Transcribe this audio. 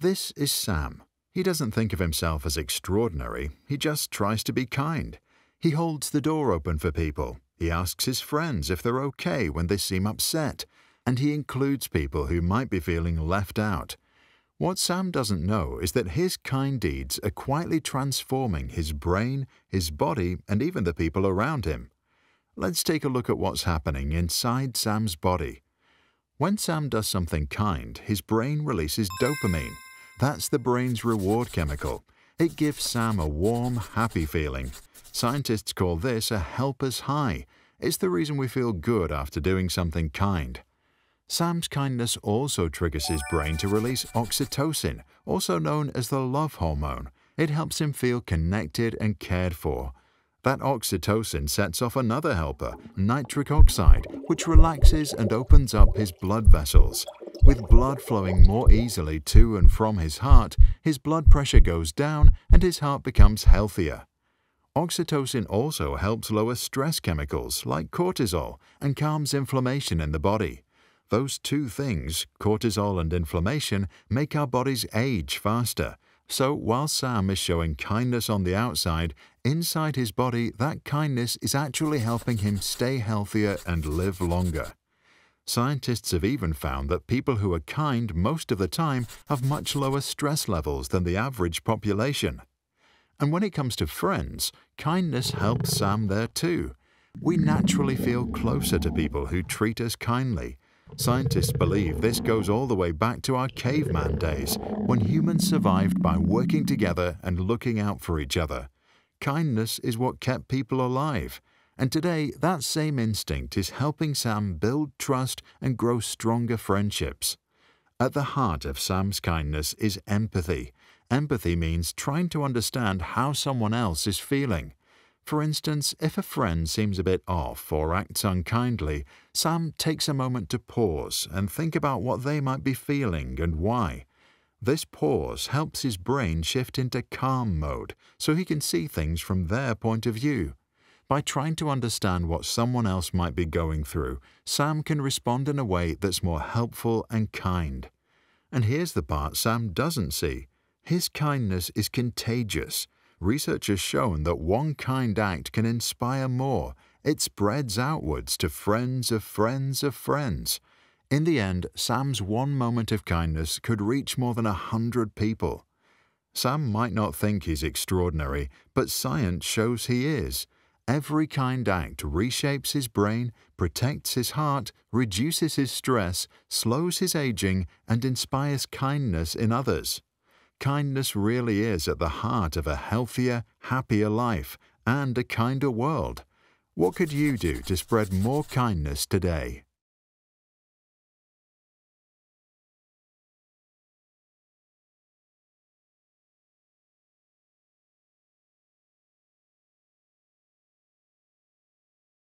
This is Sam. He doesn't think of himself as extraordinary, he just tries to be kind. He holds the door open for people, he asks his friends if they're okay when they seem upset, and he includes people who might be feeling left out. What Sam doesn't know is that his kind deeds are quietly transforming his brain, his body, and even the people around him. Let's take a look at what's happening inside Sam's body. When Sam does something kind, his brain releases dopamine. That's the brain's reward chemical. It gives Sam a warm, happy feeling. Scientists call this a helper's high. It's the reason we feel good after doing something kind. Sam's kindness also triggers his brain to release oxytocin, also known as the love hormone. It helps him feel connected and cared for. That oxytocin sets off another helper, nitric oxide, which relaxes and opens up his blood vessels. With blood flowing more easily to and from his heart, his blood pressure goes down and his heart becomes healthier. Oxytocin also helps lower stress chemicals like cortisol and calms inflammation in the body. Those two things, cortisol and inflammation, make our bodies age faster, so while Sam is showing kindness on the outside, inside his body that kindness is actually helping him stay healthier and live longer. Scientists have even found that people who are kind most of the time have much lower stress levels than the average population. And when it comes to friends, kindness helps Sam there too. We naturally feel closer to people who treat us kindly, Scientists believe this goes all the way back to our caveman days, when humans survived by working together and looking out for each other. Kindness is what kept people alive, and today that same instinct is helping Sam build trust and grow stronger friendships. At the heart of Sam's kindness is empathy. Empathy means trying to understand how someone else is feeling. For instance, if a friend seems a bit off or acts unkindly, Sam takes a moment to pause and think about what they might be feeling and why. This pause helps his brain shift into calm mode so he can see things from their point of view. By trying to understand what someone else might be going through, Sam can respond in a way that's more helpful and kind. And here's the part Sam doesn't see. His kindness is contagious research has shown that one kind act can inspire more. It spreads outwards to friends of friends of friends. In the end, Sam's one moment of kindness could reach more than a hundred people. Sam might not think he's extraordinary, but science shows he is. Every kind act reshapes his brain, protects his heart, reduces his stress, slows his aging, and inspires kindness in others. Kindness really is at the heart of a healthier, happier life and a kinder world. What could you do to spread more kindness today?